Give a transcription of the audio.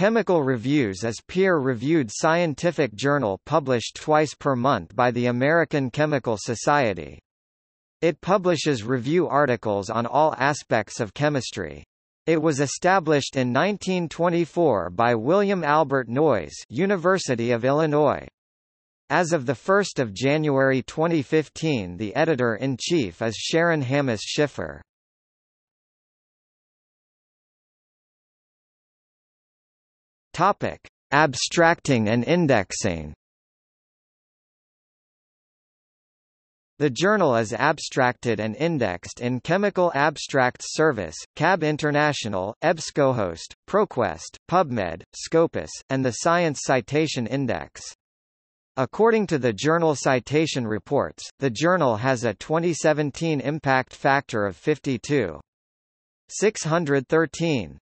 Chemical Reviews is peer-reviewed scientific journal published twice per month by the American Chemical Society. It publishes review articles on all aspects of chemistry. It was established in 1924 by William Albert Noyes University of Illinois. As of 1 January 2015 the editor-in-chief is Sharon Hammes-Schiffer. Topic: Abstracting and indexing. The journal is abstracted and indexed in Chemical Abstracts Service, CAB International, EBSCOhost, ProQuest, PubMed, Scopus, and the Science Citation Index. According to the Journal Citation Reports, the journal has a 2017 impact factor of 52. 613.